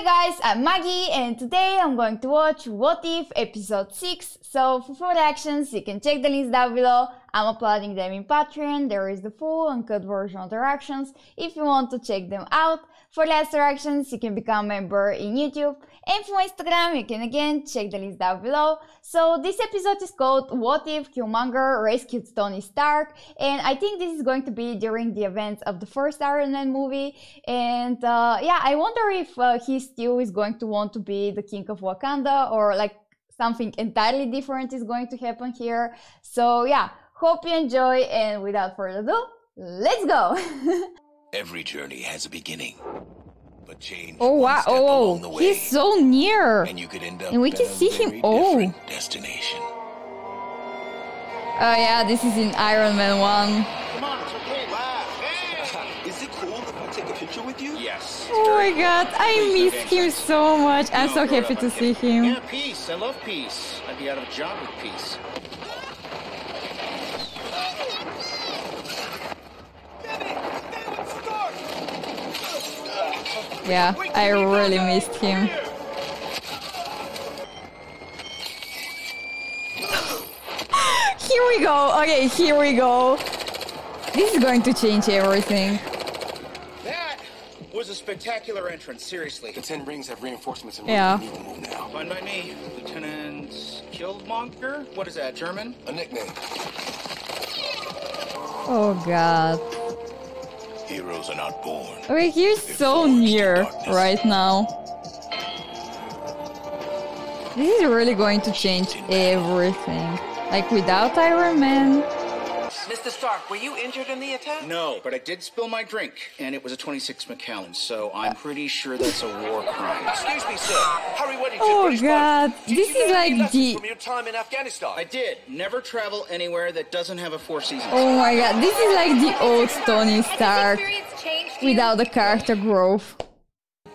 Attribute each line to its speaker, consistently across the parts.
Speaker 1: Hi guys, I'm Maggie and today I'm going to watch What If episode 6. So for full reactions you can check the links down below. I'm uploading them in Patreon, there is the full uncut version of the reactions if you want to check them out. For less reactions you can become a member in YouTube and for Instagram you can again check the links down below. So this episode is called What If Killmonger Rescued Tony Stark and I think this is going to be during the events of the first Iron Man movie and uh, yeah I wonder if uh, he still is going to want to be the king of Wakanda or like something entirely different is going to happen here. So yeah, hope you enjoy and without further ado, let's go!
Speaker 2: Every journey has a beginning. But change
Speaker 1: oh
Speaker 2: one
Speaker 1: wow,
Speaker 2: step oh, along the
Speaker 1: oh,
Speaker 2: way,
Speaker 1: he's so near!
Speaker 2: and you could end up
Speaker 1: And we can see him- oh.
Speaker 2: destination.
Speaker 1: Oh yeah, this is in Iron Man 1.
Speaker 3: Come on, it's okay. Laugh.
Speaker 4: Is it cool if I take a picture with you?
Speaker 3: Yes.
Speaker 1: Oh my god, I miss him so much. I'm
Speaker 3: No,
Speaker 1: so happy to see him.
Speaker 3: Yeah, peace. I love peace. I'd be out of a job with peace.
Speaker 1: Yeah, I really missed him. Here we go. Okay, here we go. This is going to change everything.
Speaker 3: That was a spectacular entrance, seriously.
Speaker 4: The Ten Rings have reinforcements and
Speaker 1: Yeah.
Speaker 4: we need to move now.
Speaker 3: Fine by me. Lieutenant Killmonger? What is that, German?
Speaker 4: A nickname.
Speaker 1: Oh god.
Speaker 2: Heroes are not born.
Speaker 1: Okay, he's so near right now. This is really going to change everything. Like without Iron Man.
Speaker 5: Mr. Stark, were you injured in the attack?
Speaker 3: No, but I did spill my drink, and it was a 26 Macallan, so I'm pretty sure that's a war crime.
Speaker 5: Excuse me, sir. Harry Weddington,
Speaker 1: Oh,
Speaker 5: British
Speaker 1: God.
Speaker 5: Pilot. Did
Speaker 1: This
Speaker 5: you
Speaker 1: is like
Speaker 5: any
Speaker 1: the-
Speaker 5: from your time in Afghanistan.
Speaker 3: I did. Never travel anywhere that doesn't have a Four Seasons.
Speaker 1: Oh my god, this is like the old Tony Stark
Speaker 6: experience changed you?
Speaker 1: without the character growth.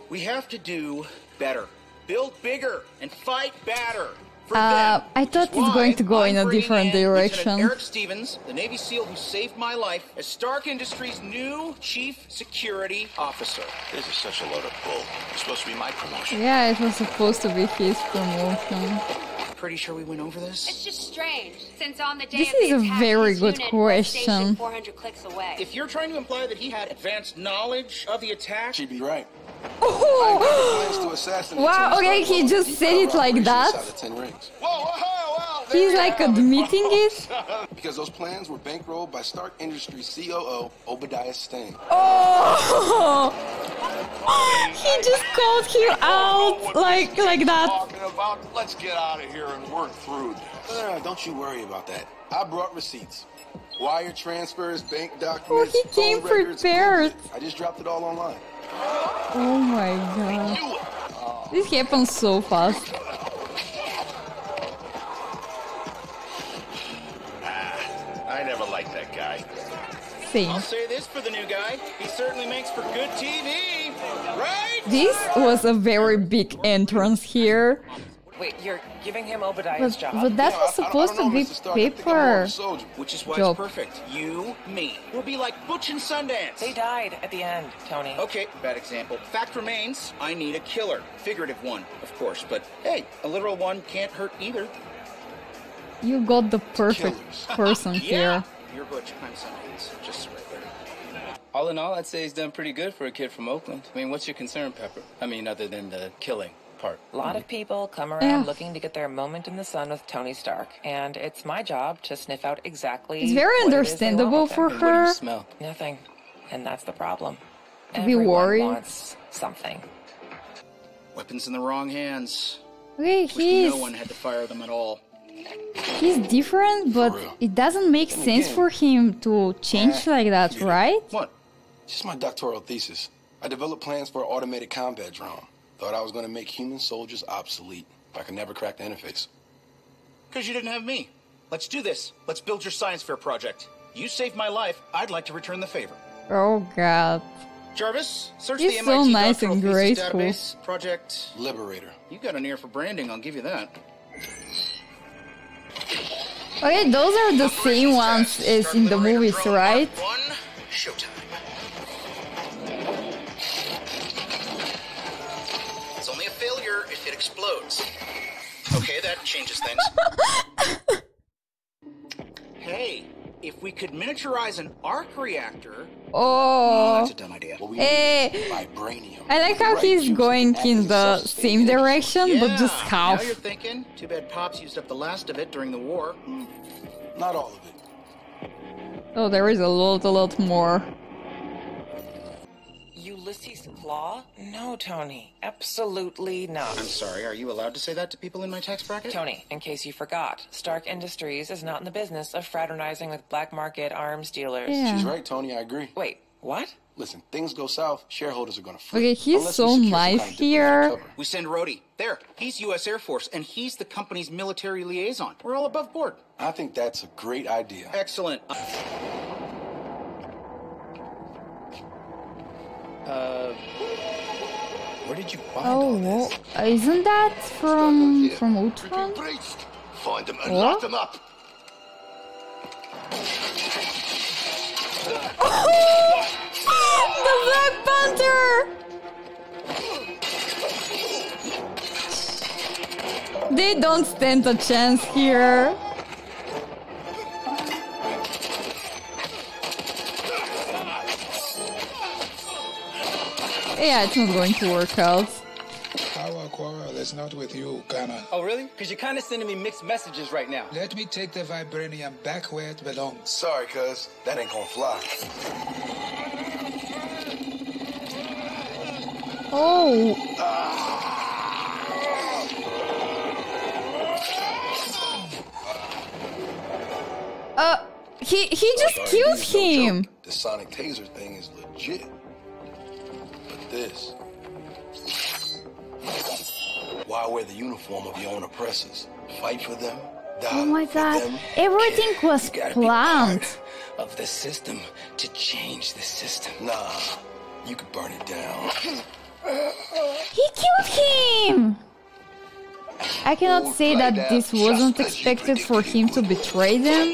Speaker 3: We have to do better. Build bigger and fight better. For
Speaker 1: Uh. I thought it's going to go in a
Speaker 3: I'm bringing
Speaker 1: different
Speaker 3: in Lieutenant
Speaker 1: direction.
Speaker 3: Erik Stevens, the Navy SEAL who saved my life, as Stark Industries' new chief security officer.
Speaker 2: This is such a load of bull. It's supposed to be my promotion.
Speaker 1: Yeah, it was supposed to be his promotion.
Speaker 3: Pretty sure we went over this.
Speaker 6: It's just strange, since on the day
Speaker 1: This
Speaker 6: of the
Speaker 1: is a very good question.
Speaker 6: 400 clicks away.
Speaker 3: If you're trying to imply that he had advanced knowledge of the attack,
Speaker 4: She'd be right.
Speaker 1: Oh!
Speaker 4: Plans to
Speaker 1: Wow, okay, he just said it like that. He's like
Speaker 7: you have it.
Speaker 1: admitting it.
Speaker 4: Because those plans were bankrolled by Stark Industries COO Obadiah Stane.
Speaker 1: Oh! he just called him out like like that.
Speaker 7: About, let's get out of here and work through this.
Speaker 4: No, no, no, don't you worry about that. I brought receipts. Wire transfers, bank documents,
Speaker 1: Oh, he came
Speaker 4: phone records,
Speaker 1: prepared.
Speaker 4: I just dropped it all online.
Speaker 1: Oh my god. This happens so fast.
Speaker 7: Ah, I never liked that guy.
Speaker 1: Same.
Speaker 3: I'll say this for the new guy: he certainly makes for good TV, right?
Speaker 1: This was a very big entrance here.
Speaker 5: Wait, you're giving him Obadiah's
Speaker 1: But,
Speaker 5: job?
Speaker 1: but that
Speaker 4: You know,
Speaker 1: was
Speaker 4: I- I- I
Speaker 1: supposed to be
Speaker 4: Mr. Stark. I think I'm more of
Speaker 1: paper.
Speaker 4: soldier.
Speaker 3: Which is why
Speaker 1: Job.
Speaker 3: it's perfect. You, me. We'll be like Butch and Sundance.
Speaker 5: They died at the end, Tony.
Speaker 3: Okay, bad example. Fact remains, I need a killer. Figurative one, of course, but hey, a literal one can't hurt either.
Speaker 1: You got the perfect
Speaker 4: Killers.
Speaker 1: person
Speaker 3: Yeah,
Speaker 1: here.
Speaker 3: you're Butch, I'm Sundance. Just right there.
Speaker 8: All in all, I'd say he's done pretty good for a kid from Oakland. I mean, what's your concern, Pepper? I mean, other than the killing part.
Speaker 5: A lot of people come around
Speaker 1: Yeah.
Speaker 5: looking to get their moment in the sun with Tony Stark, and it's my job to sniff out exactly.
Speaker 1: It's very
Speaker 5: what it is they want
Speaker 1: understandable
Speaker 5: with
Speaker 1: for
Speaker 5: them.
Speaker 8: And what do
Speaker 1: her.
Speaker 8: you smell?
Speaker 5: Nothing, and that's the problem.
Speaker 1: To be
Speaker 5: Everyone
Speaker 1: worried.
Speaker 5: wants something.
Speaker 3: Weapons in the wrong hands.
Speaker 1: Okay,
Speaker 3: Wish
Speaker 1: he's
Speaker 3: no one had to fire them at all.
Speaker 1: he's different, but it doesn't make
Speaker 4: Then
Speaker 1: sense
Speaker 4: again-
Speaker 1: for him to change like that, right?
Speaker 3: What?
Speaker 4: Just my doctoral thesis. I developed plans for an automated combat drone. Thought I was going to make human soldiers obsolete. But I could never crack the interface.
Speaker 3: Because you didn't have me. Let's do this. Let's build your science fair project. You saved my life. I'd like to return the favor.
Speaker 1: Oh god.
Speaker 3: Jarvis, search
Speaker 1: He's
Speaker 3: the
Speaker 1: so
Speaker 3: MIT
Speaker 1: nice
Speaker 3: Doctoral
Speaker 1: and
Speaker 3: Thesis
Speaker 1: graceful.
Speaker 3: database. Project.
Speaker 4: Liberator.
Speaker 3: You got an ear for branding. I'll give you that.
Speaker 1: Okay, those are the same ones as in the movies, right?
Speaker 3: One. Showtime. It explodes. Okay, that changes things. hey, if we could miniaturize an arc reactor.
Speaker 1: Oh.
Speaker 3: oh that's a dumb idea.
Speaker 4: What we need is vibranium.
Speaker 1: I like how
Speaker 4: Right
Speaker 1: he's
Speaker 4: juice
Speaker 1: going
Speaker 4: and
Speaker 1: in the same
Speaker 4: stages.
Speaker 1: direction, but just
Speaker 3: Yeah,
Speaker 1: half.
Speaker 3: Now you're thinking. Too bad Pops used up the last of it during the war. Hmm.
Speaker 4: Not all of it.
Speaker 1: Oh, there is a lot, a lot more.
Speaker 5: Ulysses Klaue? No, Tony. Absolutely not.
Speaker 3: I'm sorry, are you allowed to say that to people in my tax bracket?
Speaker 5: Tony, in case you forgot, Stark Industries is not in the business of fraternizing with black market arms dealers.
Speaker 1: Yeah.
Speaker 4: She's right, Tony. I agree.
Speaker 5: Wait, what?
Speaker 4: Listen, things go south, shareholders are going to flip.
Speaker 1: Okay, he's
Speaker 4: Unless
Speaker 1: so
Speaker 4: we secure some
Speaker 1: nice
Speaker 4: kind of
Speaker 1: here.
Speaker 3: We send Rhodey. There, he's U.S. Air Force, and he's the company's military liaison. We're all above board.
Speaker 4: I think that's a great idea.
Speaker 3: Excellent. Uh, where did you find all
Speaker 1: Oh, wha- isn't that from from Ultron?
Speaker 7: Find them and
Speaker 1: What?
Speaker 7: lock them up.
Speaker 1: the Black Panther! They don't stand a chance here. Yeah, it's not going to work out.
Speaker 9: Our quarrel is not with you, Ghana.
Speaker 8: Oh, really? Because you're kind of sending me mixed messages right now.
Speaker 9: Let me take the vibranium back where it belongs.
Speaker 4: Sorry, cuz. That ain't gonna fly.
Speaker 1: Oh, uh, he he just
Speaker 4: Sorry,
Speaker 1: killed
Speaker 4: these no
Speaker 1: him.
Speaker 4: joke. The sonic taser thing is legit. This. Why wear the uniform of your own oppressors? Fight for them? Die
Speaker 1: Oh my god,
Speaker 4: them?
Speaker 1: everything was
Speaker 8: You gotta
Speaker 1: planned.
Speaker 8: of the system to change the system.
Speaker 4: Nah, you could burn it down.
Speaker 1: He killed him! I cannot say that this wasn't
Speaker 4: just as you
Speaker 1: expected for him to betray them.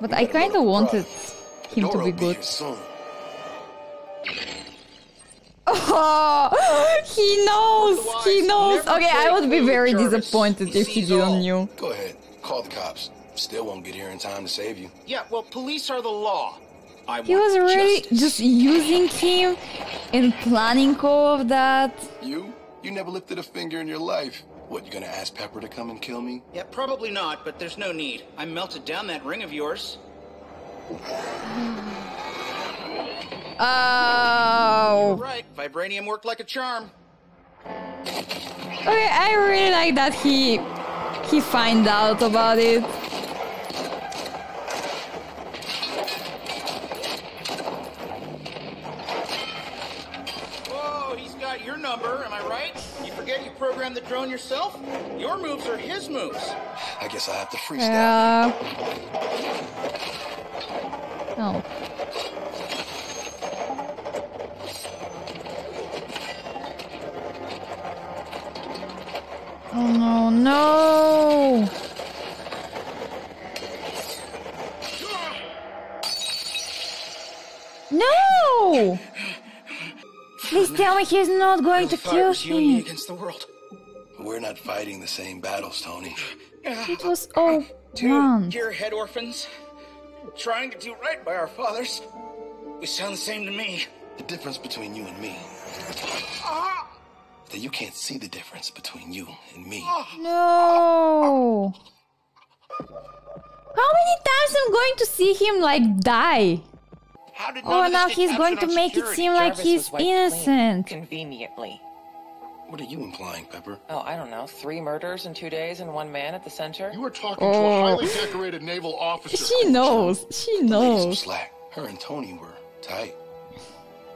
Speaker 1: But I kinda wanted him to be good.
Speaker 4: Here soon.
Speaker 1: Oh, he knows! He knows! Okay, I would be very
Speaker 3: Jarvis.
Speaker 1: disappointed if he didn't
Speaker 3: all.
Speaker 1: knew.
Speaker 4: Go ahead, call the cops. Still won't get here in time to save you.
Speaker 3: Yeah, well, police are the law. I
Speaker 1: He was already
Speaker 3: justice.
Speaker 1: just using him and planning all of that.
Speaker 4: You? You never lifted a finger in your life. What, you gonna ask Pepper to come and kill me?
Speaker 3: Yeah, probably not, but there's no need. I melted down that ring of yours.
Speaker 1: Oh.
Speaker 3: Right, vibranium worked like a charm.
Speaker 1: Okay, I really like that he he find out about it.
Speaker 3: Whoa, he's got your number, am I right? You forget you programmed the drone yourself? Your moves are his moves.
Speaker 4: I guess I have to freestyle.
Speaker 1: Yeah. Oh he's not going to kill
Speaker 3: Fires you and me
Speaker 1: him.
Speaker 3: against the world.
Speaker 4: We're not fighting the same battles, Tony.
Speaker 1: It was all
Speaker 3: Two
Speaker 1: planned.
Speaker 3: dear head orphans, trying to do right by our fathers. We sound the same to me.
Speaker 4: The difference between you and me that you can't see the difference between you and me. Ah.
Speaker 1: No. How many times am I'm going to see him like die?
Speaker 3: How did
Speaker 1: Oh, now he's going to
Speaker 3: on
Speaker 1: make it
Speaker 3: security?
Speaker 1: seem like
Speaker 5: Jarvis
Speaker 1: he's
Speaker 5: was clean,
Speaker 1: innocent.
Speaker 5: Conveniently.
Speaker 4: What are you implying, Pepper?
Speaker 5: Oh, I don't know. Three murders in two days and one man at the center?
Speaker 7: You were talking to
Speaker 1: Oh.
Speaker 7: a highly decorated naval officer.
Speaker 1: She knows. She
Speaker 4: Ladies some
Speaker 1: knows.
Speaker 4: slack. Her and Tony were tight.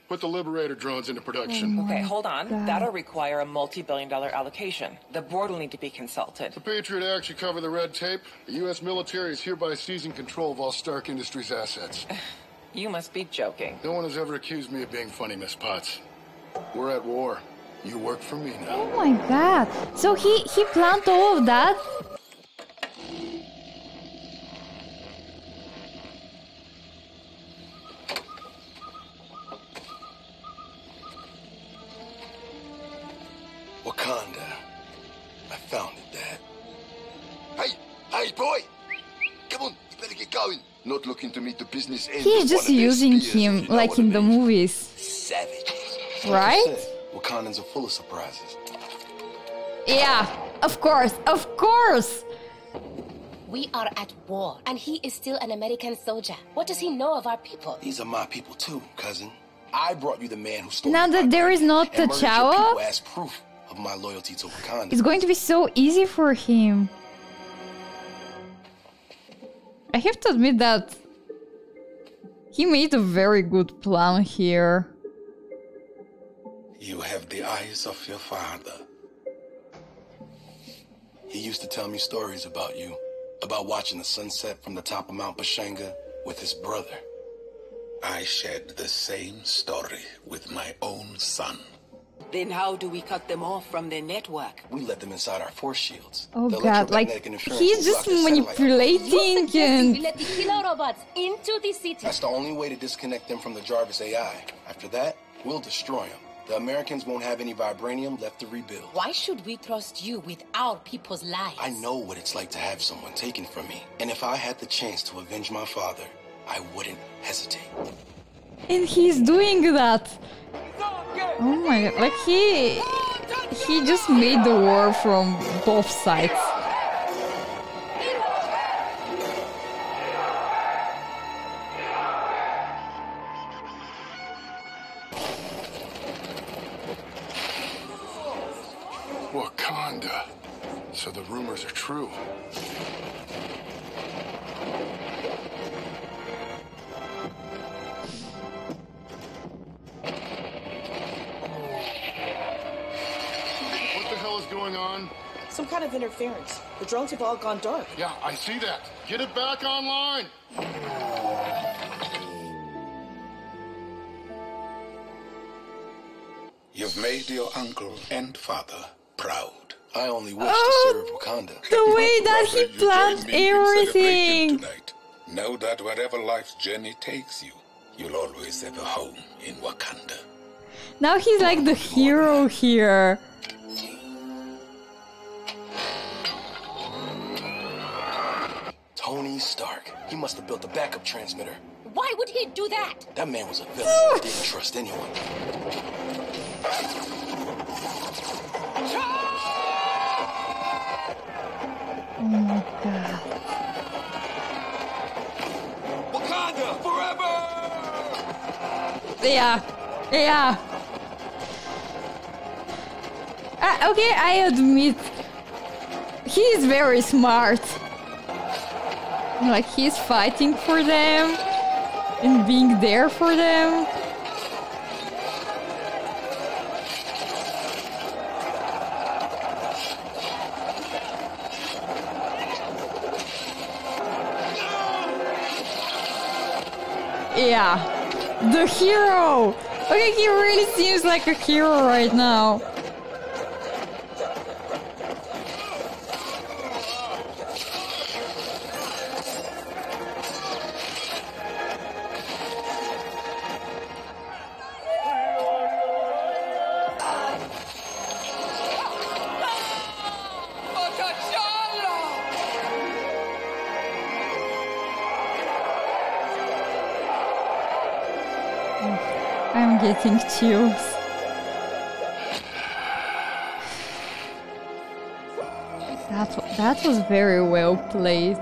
Speaker 7: Put the Liberator drones into production.
Speaker 5: Oh okay, hold on.
Speaker 1: God.
Speaker 5: That'll require a multi-billion dollar allocation. The board will need to be consulted.
Speaker 7: The Patriot Act should cover the red tape. The U.S. military is hereby seizing control of all Stark Industries assets.
Speaker 5: You must be joking.
Speaker 7: No one has ever accused me of being funny, Miss Potts. We're at war. You work for me now.
Speaker 1: Oh my god. So he, he planned all of that?
Speaker 10: Wakanda. I found it. Not looking to meet the business end.
Speaker 1: He's just
Speaker 10: one of their
Speaker 1: using
Speaker 10: spears,
Speaker 1: him
Speaker 10: you know
Speaker 1: like in
Speaker 10: I
Speaker 1: the movies,
Speaker 10: Savages.
Speaker 4: Like
Speaker 1: right?
Speaker 4: said, Wakandans are full of surprises.
Speaker 1: Yeah, of course, of course.
Speaker 11: We are at war, and he is still an American soldier. What does he know of our people?
Speaker 4: These are my people too, cousin. I brought you the man who stole
Speaker 1: Now that there is not
Speaker 4: and murdered your
Speaker 1: T'Challa,
Speaker 4: as proof of my loyalty to Wakanda.
Speaker 1: it's going to be so easy for him. I have to admit that he made a very good plan here.
Speaker 4: You have the eyes of your father. He used to tell me stories about you, about watching the sunset from the top of Mount Bashenga with his brother.
Speaker 2: I shared the same story with my own son.
Speaker 12: Then how do we cut them off from their network?
Speaker 4: We let them inside our force shields.
Speaker 1: Oh
Speaker 4: The
Speaker 1: god, like he's just
Speaker 4: block their satellite.
Speaker 1: manipulating
Speaker 11: We
Speaker 1: and
Speaker 11: let the killer robots into the city.
Speaker 4: That's the only way to disconnect them from the Jarvis AI. After that, we'll destroy them. The Americans won't have any vibranium left to rebuild.
Speaker 11: Why should we trust you with our people's lives?
Speaker 4: I know what it's like to have someone taken from me. And if I had the chance to avenge my father, I wouldn't hesitate.
Speaker 1: and he's doing that. Oh my god, like he he just made the war from both sides.
Speaker 7: Wakanda. So the rumors are true.
Speaker 12: Some kind of interference. The drones have all gone dark.
Speaker 7: Yeah, I see that. Get it back online.
Speaker 2: You've made your uncle and father proud.
Speaker 4: I only wish
Speaker 1: Oh,
Speaker 4: to serve Wakanda.
Speaker 1: The way that he
Speaker 2: Brother,
Speaker 1: planned
Speaker 2: join me in
Speaker 1: everything.
Speaker 2: Tonight. Know that wherever life's journey takes you, you'll always have a home in Wakanda.
Speaker 1: Now he's like the hero here.
Speaker 4: Tony Stark. He must have built a backup transmitter.
Speaker 11: Why would he do that?
Speaker 4: That man was a villain. He Didn't trust anyone.
Speaker 1: Oh my god.
Speaker 10: Wakanda forever!
Speaker 1: Yeah. Yeah. Uh, okay, I admit he is very smart. Like he's fighting for them and being there for them. Yeah. The hero! Okay, he really seems like a hero right now. I'm getting chills. That, that was very well played.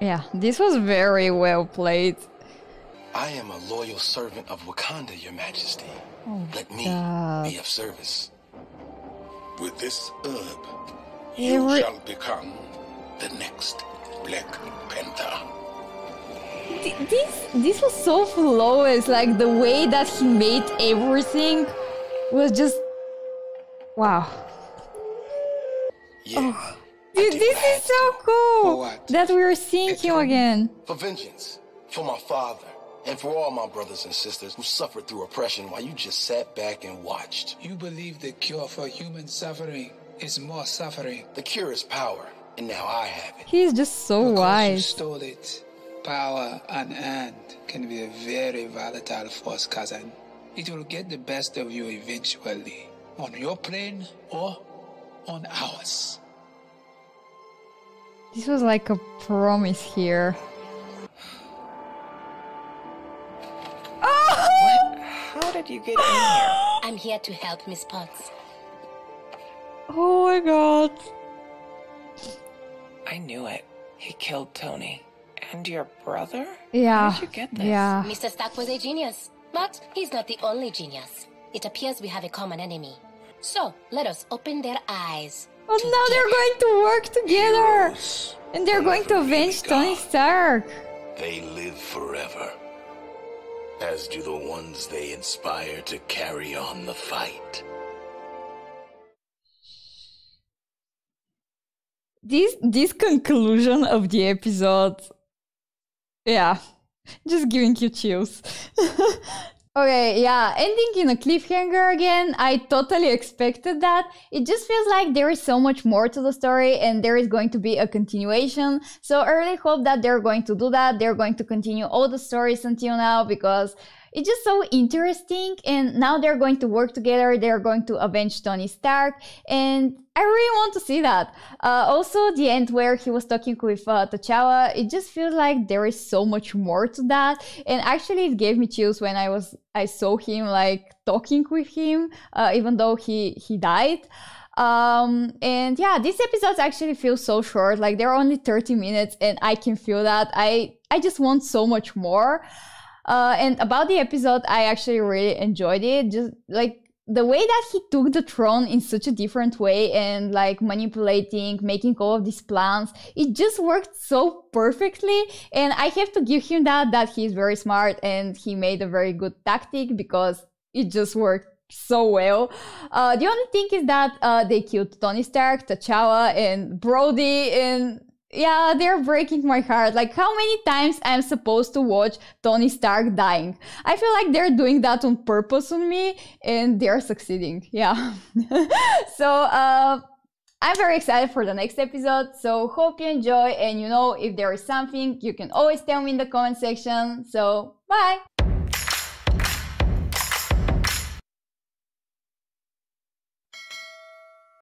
Speaker 1: Yeah, this was very well played.
Speaker 4: I am a loyal servant of Wakanda, Your Majesty.
Speaker 1: Oh,
Speaker 4: Let me
Speaker 1: God.
Speaker 4: be of service.
Speaker 2: With this herb, you
Speaker 1: Every-
Speaker 2: shall become the next Black Panther.
Speaker 1: Th- This this was so flawless. Like the way that he made everything was just wow.
Speaker 4: Yeah.
Speaker 1: Oh, dude, this is so cool that we're seeing him again.
Speaker 4: For vengeance. For my father. And for all my brothers and sisters who suffered through oppression while you just sat back and watched.
Speaker 9: You believe the cure for human suffering is more suffering.
Speaker 4: The cure is power, and now I have it.
Speaker 1: He's just so
Speaker 9: You
Speaker 1: wise.
Speaker 9: stole it. Power and end can be a very volatile force, cousin. It will get the best of you eventually, on your plane or on ours.
Speaker 1: This was like a promise here. What? Oh!
Speaker 5: How did you get in here?
Speaker 11: I'm here to help Miss Potts.
Speaker 1: Oh my god.
Speaker 5: I knew it. He killed Tony. And your brother?
Speaker 1: Yeah.
Speaker 5: How did you get this?
Speaker 1: Yeah.
Speaker 11: Mr. Stark was a genius, but he's not the only genius. It appears we have a common enemy. So, let us open their eyes.
Speaker 1: Oh, now they're going to work together.
Speaker 2: Heroes,
Speaker 1: And they're going to avenge
Speaker 2: they
Speaker 1: Tony Stark.
Speaker 2: They live forever. As do the ones they inspire to carry on the fight.
Speaker 1: This this conclusion of the episode. Yeah. Just giving you chills. Okay, yeah, ending in a cliffhanger again. I totally expected that. It just feels like there is so much more to the story and there is going to be a continuation. So I really hope that they're going to do that. They're going to continue all the stories until now because it's just so interesting. And now they're going to work together. They're going to avenge Tony Stark. And I really want to see that. Uh, also, the end where he was talking with uh, T'Challa, it just feels like there is so much more to that. And actually, it gave me chills when I was I saw him like talking with him, uh, even though he he died. Um, and yeah, these episodes actually feel so short. Like they're only 30 minutes, and I can feel that. I I just want so much more. Uh, and about the episode, I actually really enjoyed it. Just like the way that he took the throne in such a different way and like manipulating, making all of these plans, it just worked so perfectly. And I have to give him that, that he's very smart and he made a very good tactic because it just worked so well. Uh, the only thing is that uh, they killed Tony Stark, T'Challa, and Rhodey, and yeah, they're breaking my heart. Like, how many times I'm supposed to watch Tony Stark dying? I feel like they're doing that on purpose on me, and they're succeeding. Yeah. so, uh, I'm very excited for the next episode. So, hope you enjoy. And you know, if there is something, you can always tell me in the comment section. So, bye.